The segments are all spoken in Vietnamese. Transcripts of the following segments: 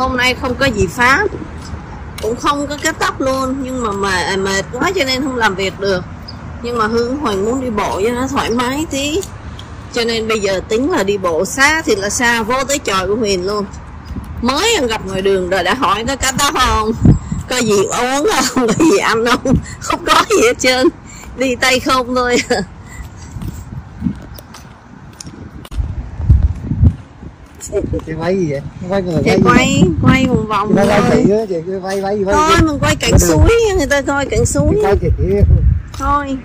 hôm nay không có gì phá cũng không có kết tóc luôn nhưng mà mệt, à, mệt quá cho nên không làm việc được. Nhưng mà hương hoàng muốn đi bộ cho nó thoải mái tí. Cho nên bây giờ tính là đi bộ xa thì là xa vô tới trời của huyền luôn. Mới gặp ngoài đường rồi đã hỏi có cắt tóc không? Có gì uống không? Có gì ăn không? Không có gì hết trơn. Đi tay không thôi. chị quay gì vậy? Quay người chị quay quay một vòng quay quay thôi chị á chị quay quay quay. Thôi mình quay cạnh suối người ta coi cạnh suối. quay chị. Thôi.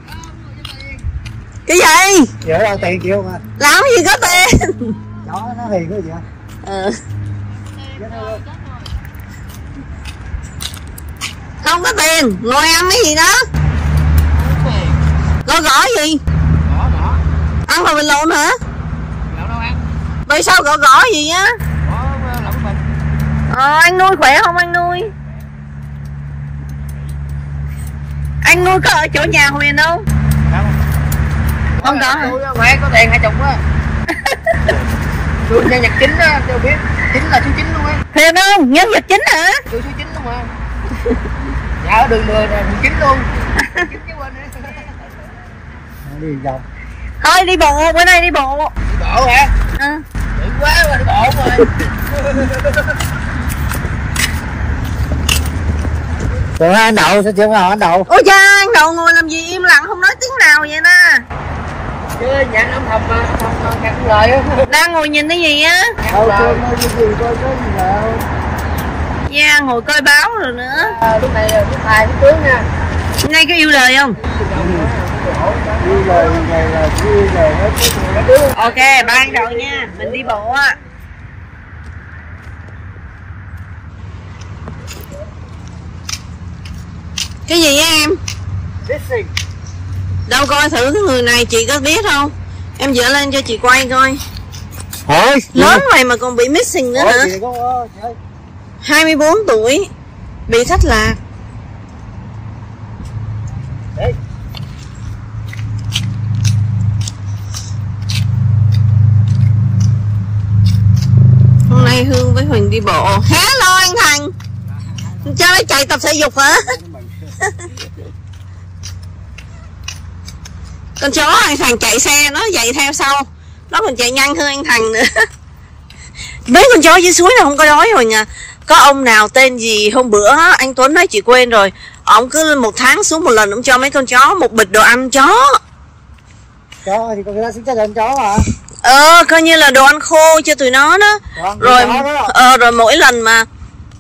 Cái gì? Giờ đâu tiền chịu mà. Làm gì có tiền? Chó nó hiền cái gì hả ờ không có tiền ngồi ăn cái gì đó. Gõ gõ gì? Gõ gõ ăn mà mình lộn hả tại sao gõ gõ gì á? Ờ anh nuôi khỏe không anh nuôi? Anh nuôi có ở chỗ nhà huyền không? Không. Có hả? Mẹ có tiền hai chục á. Tôi nhân nhật chính á, tôi biết. Chính là số chín luôn á. Huyền không? Nhân vật chính hả? Tôi số chín luôn mà Dạ ở đường đường là đường chính luôn. Chính chứ quên đi. Vòng. Thôi đi bộ bữa nay đi bộ. Đi bộ hả? ừ. Quá mà đi bộ rồi. Rồi ăn đậu sao chưa ăn đậu? Ôi cha anh đậu ngồi làm gì im lặng không nói tiếng nào vậy nè Chứ nhãn ông thầm mà Ông thầm ngặt lời á. Đang ngồi nhìn cái gì á? Đâu lời. Chưa nói cái gì coi có gì đâu. Yeah ngồi coi báo rồi nữa. À, lúc này lúc hai lúc tướng nha. Nay có yêu đời không? Đi lời này là có người nó ok ba anh đậu nha mình đi bộ á. Cái gì á em? Missing đâu coi thử cái người này chị có biết không? Em dở lên cho chị quay coi. Hỏi lớn này mà còn bị missing nữa hỏi hả? chị có chị ơi. 24 tuổi bị thất lạc nay hương với huỳnh đi bộ. Hello anh thành. Cho nó chạy tập thể dục hả? Con chó anh thành chạy xe nó chạy theo sau. Nó còn chạy nhanh hơn anh thành nữa. Mấy con chó dưới suối là không có đói rồi nha. Có ông nào tên gì hôm bữa anh tuấn nói chị quên rồi. Ông cứ một tháng xuống một lần ông cho mấy con chó, một bịch đồ ăn chó. Chó thì con người ta xin cho lên chó mà ờ coi như là đồ ăn khô cho tụi nó đó. Rồi đó. ờ rồi mỗi lần mà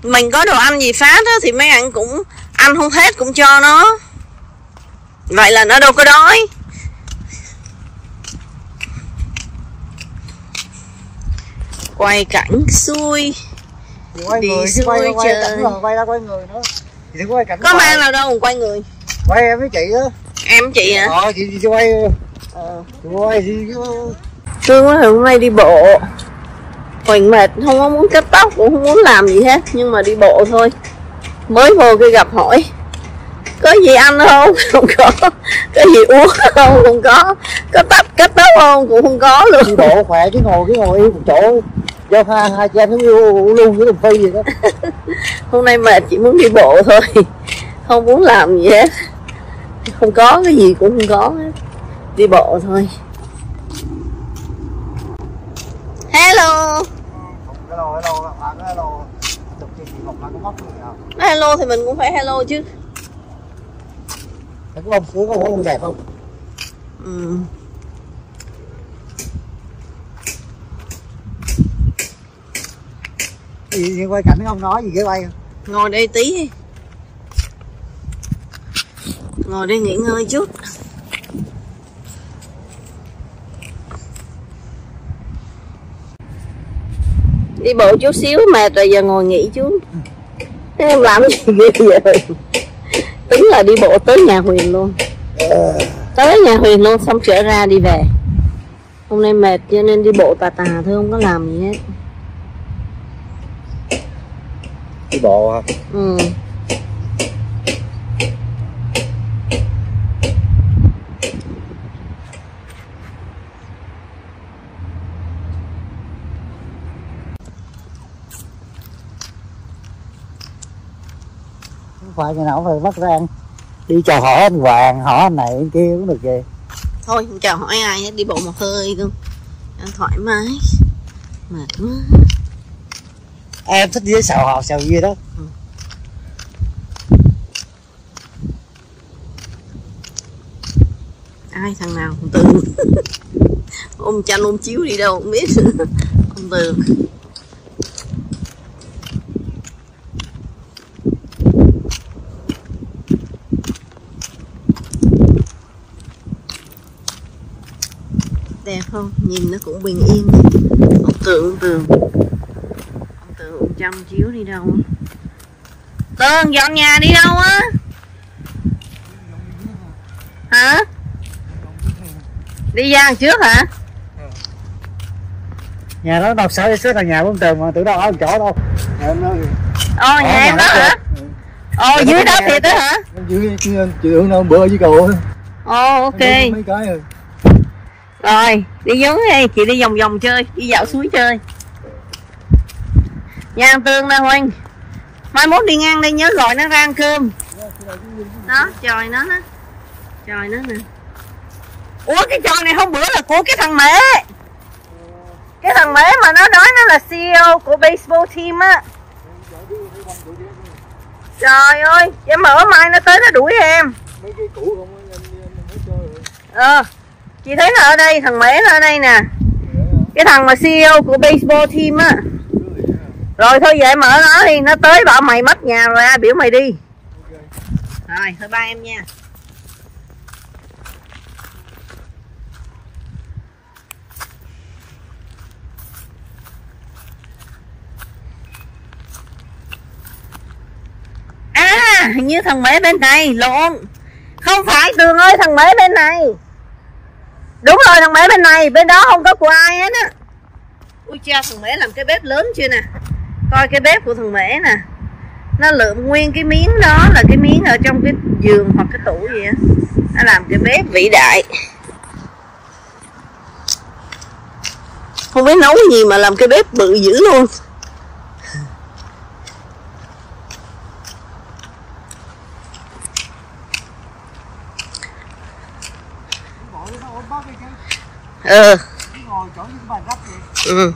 mình có đồ ăn gì phát đó thì mấy anh cũng ăn không hết cũng cho nó. Vậy là nó đâu có đói. Quay cảnh xuôi quay Đi người quay xuôi quay cảnh ra quay người nữa. Thì đừng có quay cảnh có quay. mang nào đâu quay người. Quay em với chị á. Em chị hả? Ờ chị chị quay ờ. chị quay chứ Trương nói hôm nay đi bộ. Huỳnh mệt không có muốn cắt tóc cũng không muốn làm gì hết nhưng mà đi bộ thôi. Mới vô cái gặp hỏi có gì ăn không? Không có. Có gì uống không? Không có. Có tóc cắt tóc không? Cũng không có đi luôn bộ khỏe chứ ngồi cái ngồi yên một chỗ do hai hai em nó yêu luôn với đồng phi vậy đó. Hôm nay mệt chỉ muốn đi bộ thôi. Không muốn làm gì hết. Không có cái gì cũng không có hết. Đi bộ thôi hello cái lô cái lô bạn cái lô chụp chị chị một bạn có mất gì nào? Hello thì mình cũng phải hello chứ. Cái bông sữa có bông đẹp không? Ừ. gì quay cảnh không nói gì cái quay ngồi đây tí. Ngồi đây nghỉ ngơi chút bộ chút xíu mệt rồi giờ ngồi nghỉ chút. Thế em làm gì ghê vậy tính là đi bộ tới nhà huyền luôn. Tới nhà huyền luôn xong trở ra đi về. Hôm nay mệt cho nên đi bộ tà tà thôi không có làm gì hết. Đi bộ hả? Ừ phải ngày nào phải bắt ra ăn đi chào hỏi anh hoàng hỏi anh này anh kia cũng được gì thôi không chào hỏi ai hết đi bộ một hơi luôn. Ăn thoải mái. Mệt quá. Em thích đi với xào hò xào gì đó. Ai thằng nào không tường ôm chanh ôm chiếu đi đâu không biết. Không tường đẹp không? Nhìn nó cũng bình yên. Ông tường ông tường. Ông tường ôm chăm chiếu đi đâu tường dọn nhà đi đâu á. Hả? Đi ra trước hả? Nhà đó đâu sao xếp là nhà của ông tường mà từ đâu ở chỗ đâu. Ồ nhà em đó hả? ồ dưới đó thiệt đó. hả? Dưới chịu đâu bữa với cầu ồ ok. Mấy cái rồi rồi đi dưới đi. Chị đi vòng vòng chơi đi dạo suối chơi. Nhà tường nè huynh mai mốt đi ngang đây nhớ gọi nó ra ăn cơm. Đó trời nó đó. Trời nó nè. Ủa cái trò này hôm bữa là của cái thằng mễ. Cái thằng mễ mà nó nói nó là CEO của baseball team á. Trời ơi em mở mai nó tới nó đuổi em. Mấy cái cũ không anh mới chơi. Rồi ờ chị thấy nó ở đây, thằng mễ nó ở đây nè. Cái thằng mà CEO của baseball team á. Rồi thôi vậy mở nó đi, nó tới bảo mày mất nhà rồi, ai biểu mày đi. Rồi, thôi ba em nha. À hình như thằng mễ bên này, lộn. Không phải, tường ơi, thằng mễ bên này đúng rồi, thằng mễ bên này, bên đó không có của ai hết á. Ui cha, thằng mễ làm cái bếp lớn chưa nè? Coi cái bếp của thằng mễ nè. Nó lượm nguyên cái miếng đó là cái miếng ở trong cái giường hoặc cái tủ gì á. Nó làm cái bếp vĩ đại. Không biết nấu cái gì mà làm cái bếp bự dữ luôn. Ờ ngồi chỗ như cái bàn rắp vậy ừ.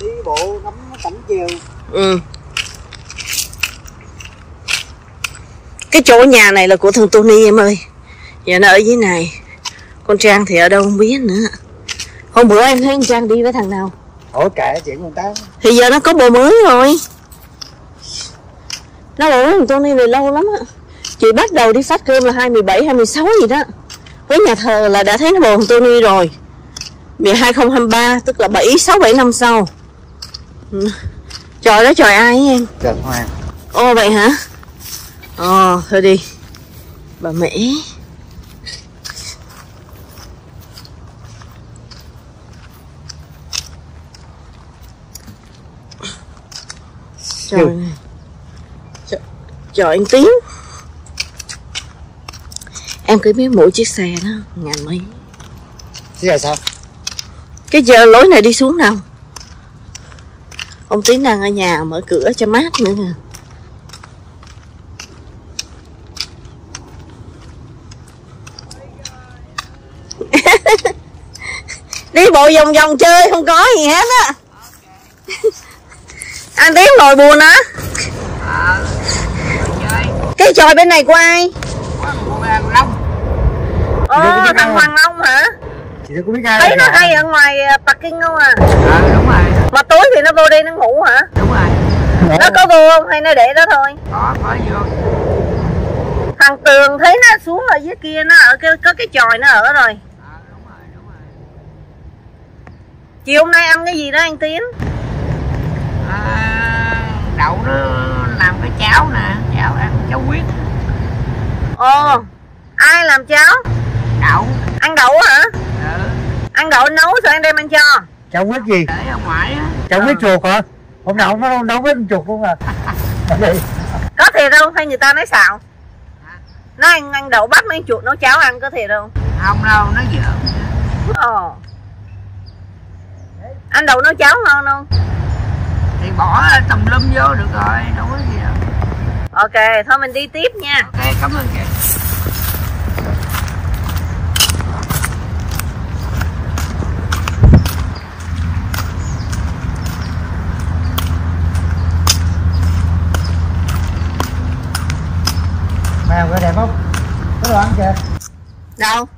đi bộ ngắm cảnh chiều. Ừ. cái chỗ nhà này là của thằng Tony em ơi. Giờ nó ở dưới này. Con Trang thì ở đâu không biết nữa. Hôm bữa em thấy con Trang đi với thằng nào? Hỏi kệ chuyện con ta. Thì giờ nó có bồ mới rồi. Nó ở thằng Tony này lâu lắm á chị bắt đầu đi phát cơm là 27, 26 gì đó. Với nhà thờ là đã thấy nó bồ thằng Tony rồi. Vì 2023 tức là 7, 6, 7 năm sau. Ừ. Trời đó trời ai ấy em? Trời hoàng. Ồ vậy hả? Ồ thôi đi. Bà Mỹ Trời. Trời, trời anh Tiến Em cứ biết mỗi chiếc xe đó Ngàn mấy thế là sao? Cái giờ lối này đi xuống đâu? Ông Tiến đang ở nhà mở cửa cho mát nữa nè. Đi bộ vòng vòng chơi không có gì hết á. Anh Tiến ngồi buồn á. Ờ chơi. Cái tròi bên này của ai có một thằng long ồ thằng. Hoàng Long hả? Chị có biết ai thấy nó hay ở ngoài à, parking không à? Ờ đúng rồi. Mà tối thì nó vô đây nó ngủ hả? Đúng rồi. Nó có vô không? Hay nó để đó thôi? Có có vô thằng tường thấy nó xuống ở dưới kia nó ở cái có cái chòi nó ở rồi. Ờ đúng rồi đúng rồi. Chiều hôm nay ăn cái gì đó anh tiến? À, đậu nó làm cái cháo nè. Cháo ăn cháo huyết ồ ai làm cháo đậu. Ăn đậu hả? Ừ ăn đậu nấu rồi anh đem ăn cho. Cháu biết gì. Để ở ngoài á. Cháu biết Ờ. chuột hả? Hôm nào nó đâu biết con chuột luôn à. Có thiệt không? Hay người ta nói xạo? Nó ăn ăn đậu bắt mấy chuột nấu cháo ăn có thiệt không? Không đâu nó giỡn. Ồ ăn đậu nấu cháo ngon không? Thì bỏ tùm lum vô được rồi đâu có gì đâu. Ok thôi mình đi tiếp nha. Ok cảm ơn chị mèo có đẹp không có đồ ăn kìa đâu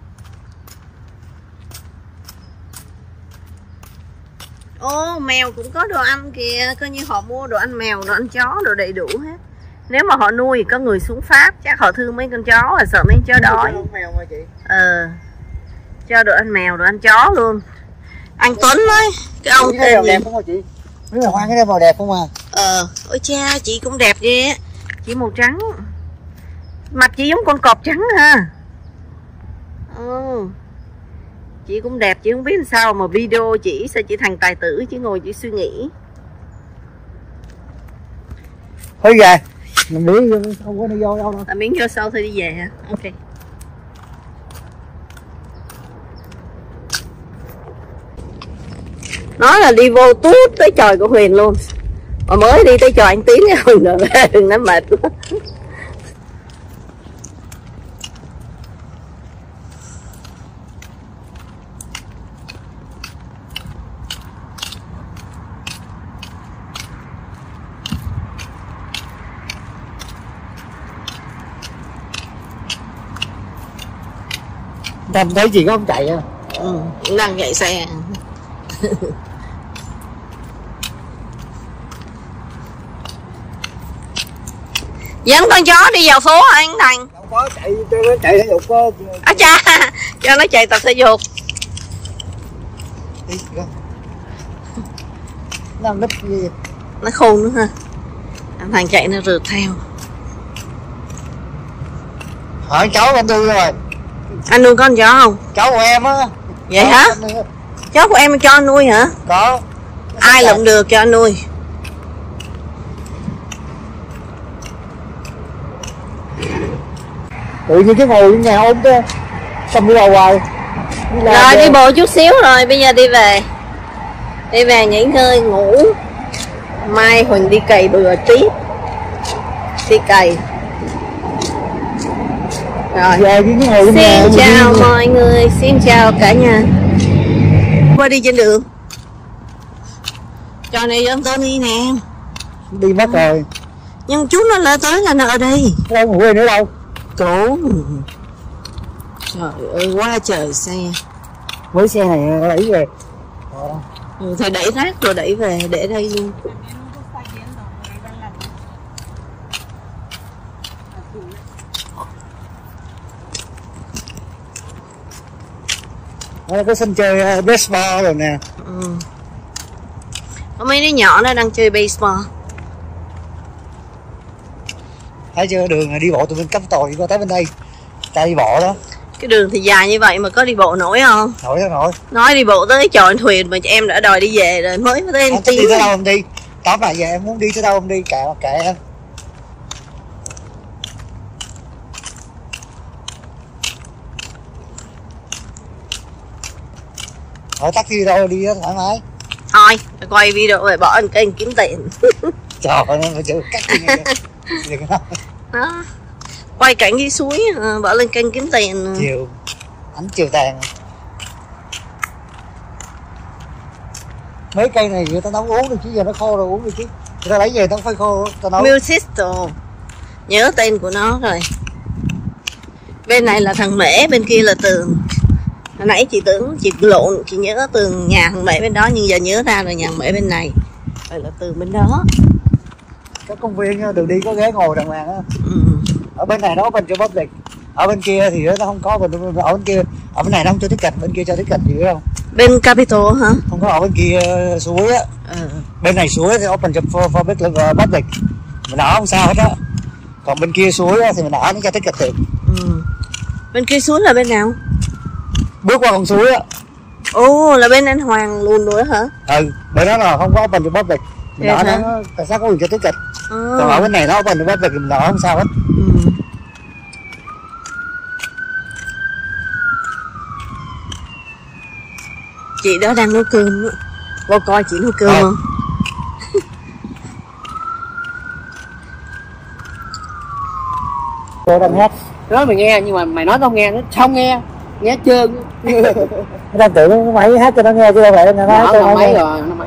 ô mèo cũng có đồ ăn kìa. Coi như họ mua đồ ăn mèo đồ ăn chó đồ đầy đủ hết. Nếu mà họ nuôi có người xuống pháp chắc họ thương mấy con chó và sợ mấy con chó đói. mèo mà chị? Ờ cho đồ ăn mèo đồ ăn chó luôn. Anh Tuấn ấy cái ông thấy tên gì đẹp không hả chị? Mấy mèo hoang cái mèo đẹp không à? Ờ ôi cha chị cũng đẹp ghê chị màu trắng. Mặt chị giống con cọp trắng ha ừ chị cũng đẹp chị không biết làm sao mà video chị sao chị thành tài tử chỉ ngồi chị suy nghĩ. Thôi về. Mình đi không có đi vô đâu đâu. Là miếng vô sau thôi đi về hả ok. Nói là đi vô tút tới trời của Huyền luôn. Mà mới đi tới trời anh Tiến rồi nữa đừng nó mệt quá em thấy chị có không chạy à ừ, đang chạy xe. Dẫn con chó đi vào phố anh Thành? Không có chạy cho nó chạy thể dục có à cha cho nó chạy tập thể dục. Đi nó nấp gì nó khôn nữa ha. Anh Thành chạy nó rượt theo. Hỏi cháu anh tư rồi anh nuôi con chó không? Cháu của em á. Vậy hả? chó của em cho anh nuôi hả? Có. Ai lụm được cho anh nuôi? Tự nhiên cái ngồi nhà ôm cái xong đi vào hoài. Đi rồi về. đi. bộ chút xíu rồi bây giờ đi về. Đi về nghỉ ngơi ngủ. Mai huỳnh đi cày bừa tiếp đi cày rồi. Về ngồi nhà xin chào đi. mọi người xin chào cả nhà. Qua đi trên đường. Cho này tên đi nè. Đi mất rồi. Nhưng chú nó lỡ tới là nó ở đây đâu ngủ nữa đâu. Cố Trời ơi quá trời xe. Với xe này lấy về. Ờ. ừ, đẩy rác rồi đẩy về để đây luôn Nó có sân chơi uh, baseball rồi nè. Ừ. Có mấy đứa nhỏ nó đang chơi baseball. Thấy chưa? Đường này đi bộ tụi mình cắm tồi qua tới bên đây. Ta đi bộ đó. Cái đường thì dài như vậy mà có đi bộ nổi không? Nổi đó nổi. Nói đi bộ tới chọn thuyền mà em đã đòi đi về rồi Mới tới thích đi tới đâu em đi? Tóm lại giờ em muốn đi tới đâu em đi? Kệ kệ em hỏi taxi đâu đi đó thoải mái. Thôi quay video rồi bỏ anh kênh kiếm tiền. Trời ơi nó chịu cắt đi nghe đừng Đó. Quay cảnh dưới suối ờ, bỏ lên kênh kiếm tiền. Chiều. Ánh chiều tàn. Mấy cây này người ta nấu uống được chứ giờ nó khô rồi uống được chứ. Người ta lấy về nó phải khô ta nấu. Musisto Nhớ tên của nó rồi. Bên này là thằng Mễ Bên kia là Tường Hồi nãy chị tưởng chị lộn Chị nhớ Tường nhà thằng Mễ bên đó Nhưng giờ nhớ ra rồi nhà Mễ bên này. Rồi là Tường bên đó. Có công viên á, đường đi có ghế ngồi đàng hoàng á. Ừ. ở bên này nó bên cho public. Ở bên kia thì nó không có bên ở bên kia ở bên này nó không cho tiếp cận bên kia cho tiếp cận gì không? Bên Capitol hả? Không có ở bên kia suối á. Ừ. bên này suối thì open for, for public, public. Mình ở không sao hết á. Còn bên kia suối thì mình ở nó cho tiếp cận được. Ừ. Bên kia suối là bên nào bước qua con suối á. Ồ là bên anh hoàng luôn rồi hả? Ừ bên đó là không có open republic mình nói nó cảnh sát có quyền cho tiếp cận ờ. còn ở bên này nó open republic mình nói không sao hết. Ừ. chị đó đang nấu cơm á. Vô coi chị nấu cơm à. không? Cô đang hát. Nói mày nghe nhưng mà mày nói tao nghe nó không nghe nghe trơn nó đang tưởng máy hát cho nó nghe chứ đâu phải nó hát nó cho nó nó mấy nghe. rồi nó rồi.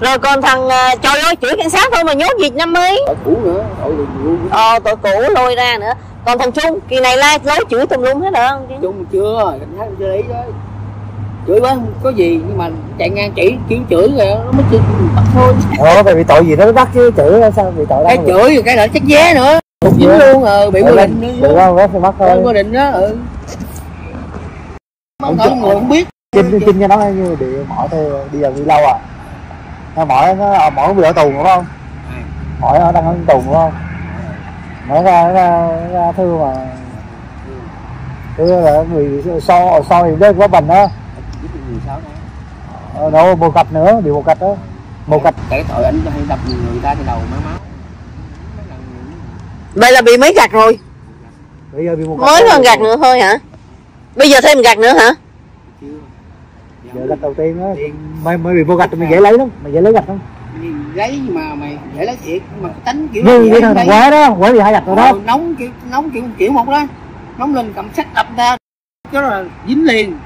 Rồi còn thằng uh, cho lối chửi cảnh sát thôi mà nhốt Việt Nam ấy Tội cũ nữa tội luôn. Ờ tội cũ lôi ra nữa. Còn thằng Trung kỳ này lai lối chửi tùm lum hết rồi không chung chưa cảnh sát chưa lấy đấy chửi quá không có gì nhưng mà chạy ngang chỉ kiểu chửi rồi nó mới chửi bắt thôi. Ủa mày bị tội gì nó bắt chứ chửi sao bị tội cái đâu chửi rồi cái lại chắc vé nữa. Vé. luôn ờ bị quy định nữa Bị thôi. quy định đó ừ Không không chịu. người không biết. Chinh chinh cho nó như bị mỏi thôi đi giờ đi lâu à. Nó mỏi nó mỏi bị ở tù đúng không? Mỏi nó đang ở tù đúng không? Mỏi ra nó ra, ra thư mà. Thư là người so so thì đó có bình đó ờ, đâu một cạch nữa bị một cạch đó. Một cạch cái tội anh hay đập người ta thì đầu má máu vậy là bị mấy gạt rồi? Bây giờ bị một mới hơn gạt nữa thôi hả bây giờ thêm gạt nữa hả? Chưa giờ gạch đầu tiên á. Mày mày bị vô gạch mày dễ lấy lắm mày dễ lấy gạch không lấy mà mày dễ lấy thiệt mà tánh kiểu như cái thằng quá đó quá bị hai gạch rồi đó. Ờ, nóng kiểu nóng kiểu kiểu một đó. Nóng lên cầm sắt đập ra đó là dính liền.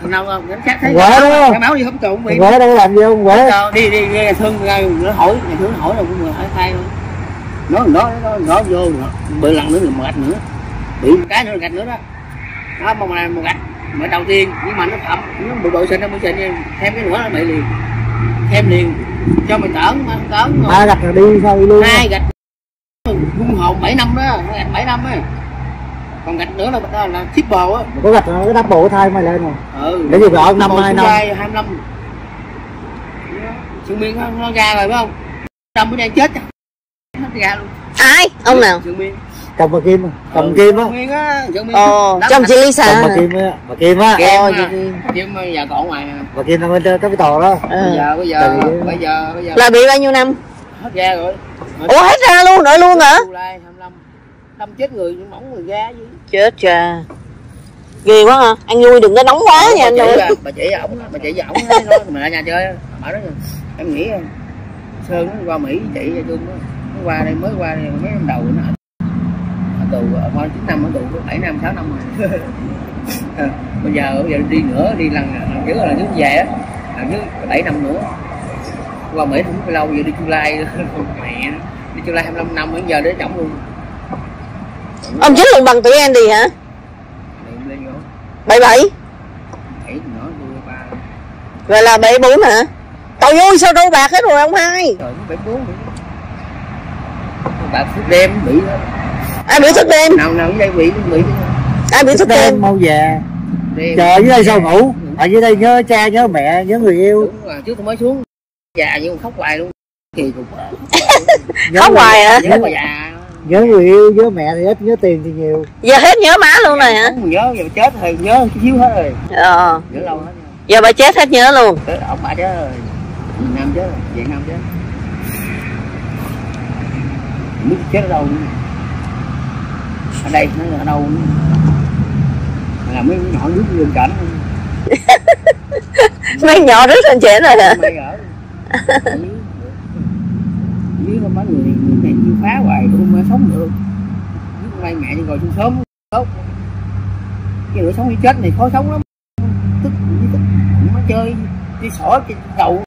Thằng nào cảnh sát thấy Quá đó. cái máu đi không trộn bị thằng quá đâu làm gì không quá Ờ, đi đi nghe thương ra nó hỏi nhà thương hỏi đâu cũng người hỏi thay luôn nó nó nó nó vô nó bự lần nữa là gạch nữa. Bị một cái nữa là gạch nữa đó đó mà mà một gạch mà đầu tiên nhưng mà nó thậm nó bự bự xịn nó bự xịn thêm cái nữa là bị liền. Thêm liền cho mày tởn mà tởn ba gạch rồi đi sao đi luôn? Hai gạch. Cung hồn 7 năm đó gạch 7 năm á còn gạch nữa là là, là triple á. Có gạch nó cái đắp bộ thay mày lên rồi. Ừ. Để gì ở năm, hai năm. hai, 25 sự miên nó, ra rồi phải không? Trong mới đang chết nó ra luôn. Ai? Ông nào? Sự miên chồng bà kim chồng Ừ, kim á. Đám chồng chị Lisa chồng bà kim á. Bà kim á. Kim chị Kim. Kim giờ còn ở ngoài nè bà kim đang bên trên cái tòa đó. Ừ. bây giờ bây giờ bây giờ bây giờ. Là bị bao nhiêu năm? Hết ra rồi. Ủa hết ra luôn rồi luôn hả? July 25 đâm chết người mỏng người ra chứ. Chết cha. Ghê quá hả anh vui đừng có nóng quá nha anh bà ơi bà chỉ ổng bà với ổng nói mình lại nhà chơi ở đó em nghĩ sơn nó qua mỹ chị cho chung nó qua đây mới qua đây mấy năm đầu nó tù ở qua chín năm ở tù bảy năm sáu năm rồi. Ờ, bây giờ bây giờ đi nữa đi lần lần trước là trước về á lần trước bảy năm nữa. Qua mỹ biết lâu giờ đi chu lai mẹ đi chu lai 25 năm bây giờ đến chổng luôn. Ông chính luận bằng tuổi hả? Điện lên vô bảy. Bảy vậy là bảy bốn hả? Tao vui sao đâu bạc hết rồi ông hai? Rồi bảy bốn thức đêm bị đó. Ai biểu thức đêm nào nào đây bị bị ai biểu thức đêm mau về. Chờ dưới đây sao ngủ? Ở dưới đây nhớ cha nhớ mẹ nhớ người yêu. Đúng là trước tôi mới xuống. Già nhưng mà khóc hoài luôn. Kỳ cục khóc hoài hả? Nhớ mà già. Nhớ người yêu nhớ mẹ thì ít nhớ tiền thì nhiều. Giờ hết nhớ má luôn rồi hả? Nhớ giờ chết thì nhớ chút xíu hết rồi. Ờ. Nhớ lâu hết giờ bà chết hết nhớ luôn. Ông bà chết rồi. Việt Nam chết rồi Việt Nam chết. Biết chết đâu nữa. Ở đây nó ở đâu nữa. là mấy nhỏ nước lương cảnh. Mấy nhỏ rất lên trển rồi hả? Có mấy người người này chưa phá hoài không mới sống được. Dưới may mẹ đi ngồi chung sớm tốt. Cái nữa sống đi chết này khó sống lắm. Tức tức nó chơi đi xỏ trên đầu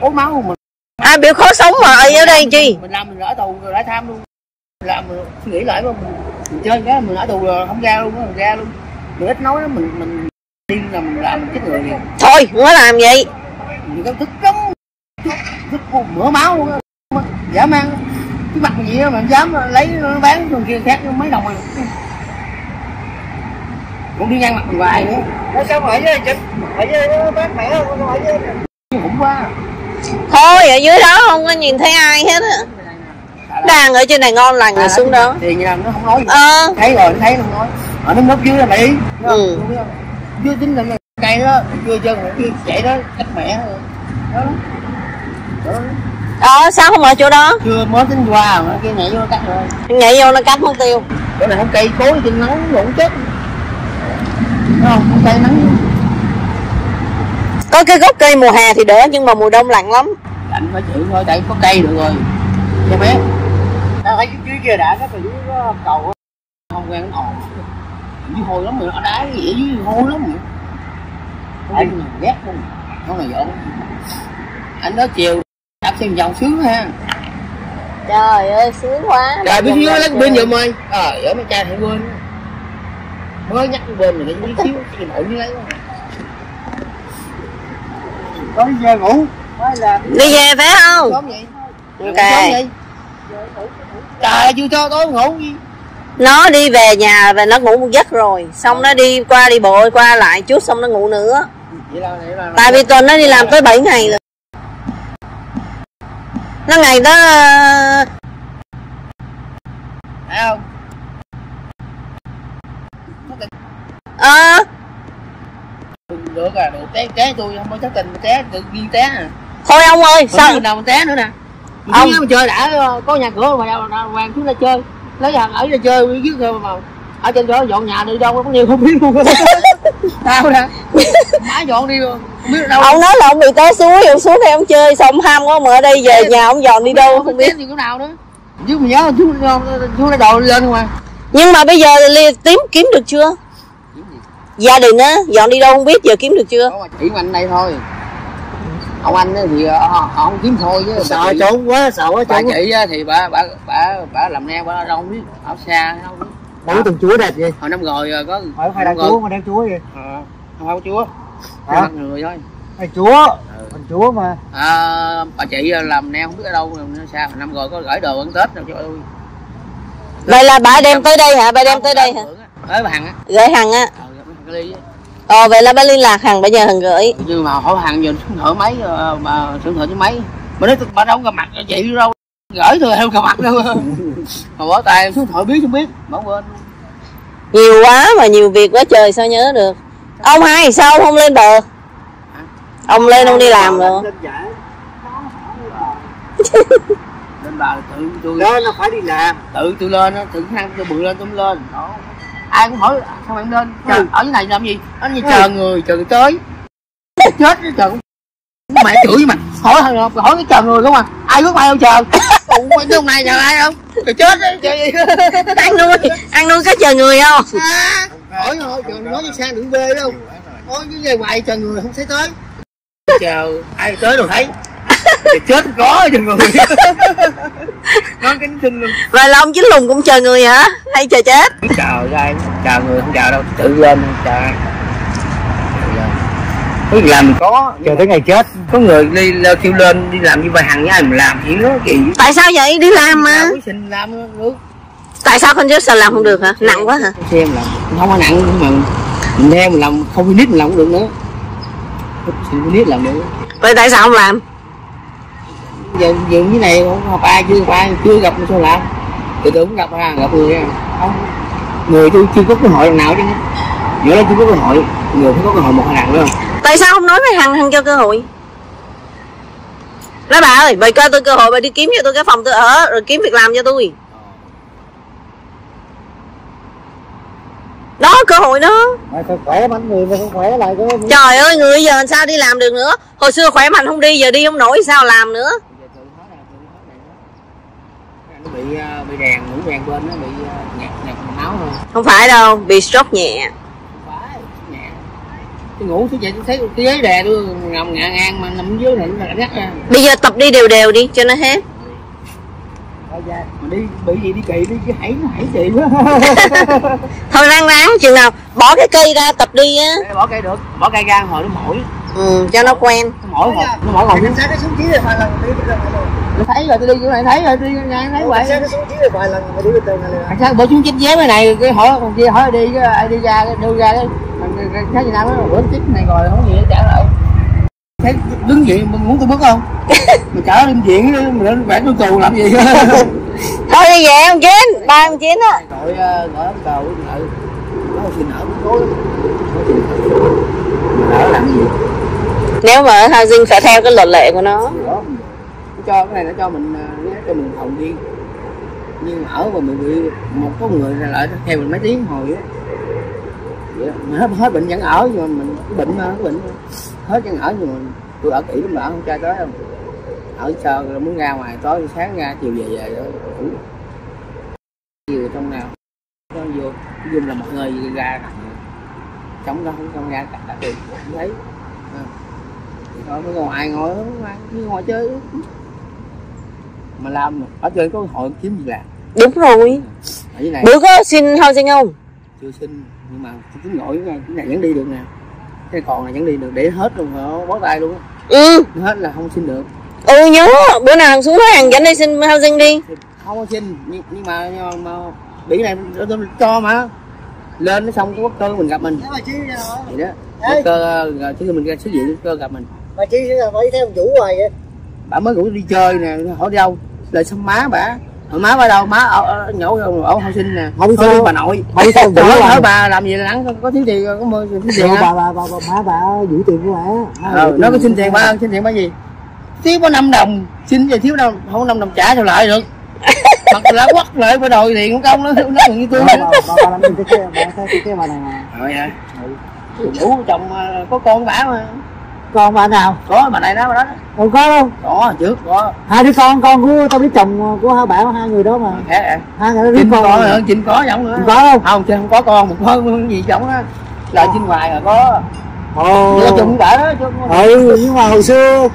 ố máu mà ai biểu khó sống mà ở đây chi? mình làm mình ở tù rồi đã tham luôn. Làm mình nghĩ lại mà mình chơi cái mình ở tù rồi không ra luôn mình ra luôn. Mình ít nói đó mình mình đi là mình làm mình chết người liền thôi không có làm vậy mình có tức lắm. Tức tức mỡ máu luôn á. Dã man cái mặt gì đó mà dám lấy nó bán còn kia khác mấy đồng mà cũng đi ngang mặt mình hoài nữa. Nói sao mà ở dưới đây ở dưới bác mẹ không? Ở dưới? Cũng quá. Thôi ở dưới đó không có nhìn thấy ai hết á đang ở trên này ngon lành rồi xuống đó. thì như là nó không nói gì. Ờ. Thấy rồi nó thấy nó không nói. Ở nó núp dưới là mày. Ừ. chưa tính là cây đó chưa chân chưa chạy đó cách mẹ. Đó. Ờ sao không ở chỗ đó? Chưa mới tính qua mà cái nhảy vô cắt rồi. Nhảy vô nó cắt mất tiêu. Chỗ này không cây cối trên nắng nó cũng chết không? Không cây nắng. Có cái gốc cây mùa hè thì đỡ nhưng mà mùa đông lạnh lắm. Lạnh phải chịu thôi tại có cây được rồi cho bé. Tao thấy dưới kia đã nó từ dưới có cầu á. không quen nó ồn. Dưới hôi lắm rồi nó đá cái gì dưới hôi lắm rồi. Anh ghét luôn không là dọn anh nói chiều đạp xem vòng sướng ha. Trời ơi sướng quá. Trời biết nhớ lấy bên giùm ơi ờ ở mấy cha thì quên. Mới nhắc cái bên rồi nó xíu cái nội như lấy có đi về ngủ. Mới là đi về phải không? Sớm vậy. Ok trời chưa cho tối ngủ gì. Nó đi về nhà và nó ngủ một giấc rồi. Xong nó đi qua đi bộ qua lại chút xong nó ngủ nữa. Tại vì tuần nó đi làm tới 7 ngày rồi nó ngày đó phải không? Ờ. Được à được té té tôi không có chắc tình té tự nhiên té à. Thôi ông ơi sao? sao nào mà té nữa nè Ông- ông chơi đã ờ, có nhà cửa mà đâu hoàng xuống ra chơi. Lấy hàng ở ra chơi dưới mà. Ở trên đó dọn nhà đi đâu có nhiều không biết luôn. Sao nè. Má dọn đi không biết đâu. Ông nói là ông bị té suối ông xuống đây ông chơi xong ông ham quá mà ở đây về nhà ông dọn đi đâu không biết gì chỗ nào nữa. Chứ mà nhớ chú chú lấy đồ lên không à nhưng mà bây giờ tím kiếm được chưa? Gia đình á dọn đi đâu không biết giờ kiếm được chưa? Mà chỉ anh đây thôi ông anh thì ờ, ông kiếm thôi chứ bà sợ chị- trốn quá sợ quá bà trốn. chị á thì bà bà bà bà làm neo bà đâu không biết ở xa đâu biết. Mỗi tuần chúa đẹp vậy hồi năm rồi ờ, có phải phải năm đang chúa mà đem chúa vậy Ờ, không phải có chúa. Hả? Hả? người thôi. Hay chúa mình chúa mà. À, bà chị làm neo không biết ở đâu nó sao năm rồi có gửi đồ ăn tết đâu cho tôi vậy là bà đem tới đây hả? Bà đem tới đây hả? tới bà hằng á. Gửi hằng á. Ờ cái ly á. Ờ vậy là bà liên lạc hằng bây giờ hằng gửi. Nhưng mà hỏi hằng giờ xuống thở máy ờ, bà xuống thở chứ máy mà nói bà đâu có mặt chị đâu gửi thôi không có mặt đâu. Mà bỏ tài xuống thở biết không biết bỏ quên. Nhiều quá mà nhiều việc quá trời sao nhớ được? Ông hai sao ông không lên bờ? Ông lên ông đi làm rồi. nên bà là tự tôi đó nó phải đi làm. Tự tôi lên á tự năng tôi bự lên tôi lên. Đó ai cũng hỏi sao em lên? Chờ, ở dưới này làm gì? Anh như chờ người chờ người tới. Chết chờ mẹ chửi với mặt hỏi thằng nào hỏi cái chờ người không à? Ai bước ai đâu chờ? Ủa, mấy hôm nay chờ ai không? Chờ chết đấy chờ gì ăn nuôi ăn nuôi có chờ người không? À, hỏi hỏi chờ nói như sang đường bê đâu. Nói vậy hoài chờ người không thấy tới. Chờ ai tới đâu thấy Chết có chờ người. Nói cái xin luôn. Vậy là ông chính lùng cũng chờ người hả? Hay chờ chết? Chờ ai chờ người không chờ đâu. Tự lên chờ. Tự lên. có gì làm có chờ tới ngày chết. có người đi leo kêu lên đi làm như bà hằng với ai mình làm chuyện đó kỳ. Tại sao vậy? Đi làm mà. Làm sinh làm được tại sao con sao làm không được hả? Nặng quá hả? xem làm không có nặng nhưng mà mình theo mình làm không finish mình làm cũng được nữa. Không finish làm được. Vậy tại sao không làm giờ giờ cái này không gặp ai chưa gặp ai chưa gặp sao làm từ từ cũng gặp à gặp người không. Người tôi chưa có cơ hội lần nào chứ. Nhớ là chưa có cơ hội. Người phải có cơ hội một lần nữa. Tại sao không nói với hằng hằng cho cơ hội? Nói bà ơi bà cho tôi cơ hội bà đi kiếm cho tôi cái phòng tôi ở rồi kiếm việc làm cho tôi. Đó cơ hội đó. Khỏe mạnh người mà không khỏe lại trời ơi người giờ làm sao đi làm được nữa? Hồi xưa khỏe mạnh không đi giờ đi không nổi sao làm nữa bị ờ, bị rèn ngủ rèn bên nó bị ờ, nhạt nhạt máu thôi không phải đâu bị stroke nhẹ phải nhẹ tôi ngủ tôi dậy tôi thấy cái ghế đè tôi nằm ngã ngang mà nằm dưới này nó là ngắt ra bây giờ tập đi đều đều đi cho nó hết mà đi bị gì đi kỳ đi cái hãy nó hãy chị quá thôi ráng ráng chừng nào bỏ cái cây ra tập đi á bỏ cây được bỏ cây ra hồi nó mỏi ừ, cho nó quen nó mỏi hồi nó mỏi hồi cảnh sát nó xuống chí rồi lần đi tôi thấy rồi tôi đi chỗ này thấy rồi đi ngang thấy cảnh vậy sát nó xuống rồi vài lần mà đi bên tường này là cảnh sát bỏ xuống chích vé cái này cái hỏi còn kia hỏi đi cái ai đi ra cái đưa ra cái cảnh sát việt nam nó bữa chích này rồi không gì trả lại. Thấy đứng vậy muốn tôi bước không? Mà trả lên viện mình lên vẽ tôi tù làm gì? Thôi đi về ông chín ba ông chín á. Gọi gọi ông cầu vợ nó xin nợ cũng cố lắm. Nợ làm gì? Nếu mà housing phải theo cái luật lệ của nó cho cái này nó cho mình à, nó cho mình phòng riêng nhưng mà ở mà mình bị một có người là lại theo mình mấy tiếng hồi á. Hết, hết bệnh vẫn ở nhưng mà mình cái bệnh mà cái bệnh hết vẫn ở nhưng mà tôi ở kỹ lắm mà không trai tới không ở chờ rồi muốn ra ngoài tối sáng ra chiều về về rồi chiều trong nào? Nó vô dùng là mọi người ra chống ra không không ra cả cả tiền không thấy. Rồi Thì thôi mới ngoài ngồi ngoài như ngồi chơi mà làm ở chơi có hội kiếm gì làm. Đúng rồi. Ở dưới này. Bữa có xin housing không? Chưa xin nhưng mà tính ngồi cái này vẫn đi được nè. Cái còn này vẫn đi được để hết luôn hả bó tay luôn á. Ừ. Hết là không xin được. Ừ nhớ bữa nào thằng xuống hàng dẫn đi xin housing đi. Không có xin nhưng, nhưng mà nhưng mà, mà bị này cho mà. Lên nó xong cái quốc cơ mình gặp mình. Chứ vậy đó. Quốc cơ rồi chứ mình ra xuất diện cơ gặp mình. Mà chứ phải theo ông chủ hoài vậy. Bà mới rủ đi chơi nè hỏi đi đâu lời xong má bà má bà đâu? Má ở, ở nhổ ở, ở học sinh nè. Không đi bà nội. Không sao, hỏi rồi. bà làm gì là nắng có, có thiếu tiền có mơ thiếu tiền bà, bà, bà, bà, má bà giữ tiền của bà. Ờ, nó có xin tiền bà. xin tiền bà gì? Thiếu có 5 đồng xin về thiếu đâu không có 5 đồng trả sao lại được. Mặt là quất lại phải đòi tiền của công nó nó như tôi bà, bà, bà, bà làm cái cái bà cái, cái, cái bà này mà. Rồi hả đủ chồng ờ, có con bả mà con bà nào? Có bà này đó bà đó. Đâu có đâu có trước có. Hai đứa con con của tao biết chồng của hai bạn hai người đó mà. Khác à. Hai người đó đứa con có nữa chinh có giống nữa không có không? Chứ không có con một con gì giống á. Lời chinh hoài là có. Ồ. Đưa chung bả đó chứ ừ nhưng mà hồi xưa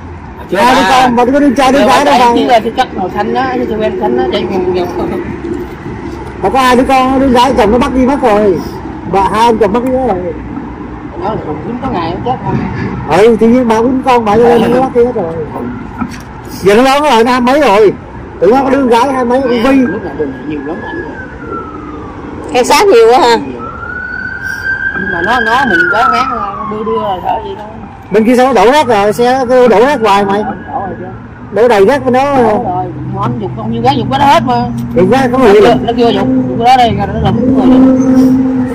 hai đứa con mà có đứa trai đứa gái đâu chứ mà là cái chất màu xanh á chứ quen xanh á chạy vòng vòng mà có hai đứa con đứa gái chồng nó bắt đi mất rồi. Bà hai chồng mất đi mất rồi nó là còn chín có ngày nó chết không? Ừ thì nhiên bà quýnh con bà cho nên nó bắt đi hết rồi. Giờ nó lớn rồi nó hai mấy rồi. Tụi nó có đứa gái hai mấy con vi nhiều lắm anh Khai sát nhiều quá ha. Nhưng mà nó nó mình có ngán nó đưa đưa là sợ gì đâu. Bên kia sao nó đổ rác rồi? Xe nó đổ rác hoài mày. Đổ rồi đầy rác bên đó. Đổ rồi ngon dùng không như gái dùng cái đó hết mà. Thì ra có nó người nó dùng dùng cái đó đây nó làm rồi.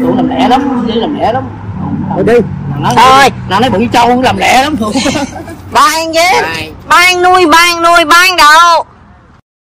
Tụi làm lẹ lắm dễ làm lẹ lắm rồi đi nó Thôi. nó lấy bụng trâu làm lẹ lắm Ba ăn chứ. Ba ăn nuôi, ba ăn nuôi, ba ăn đậu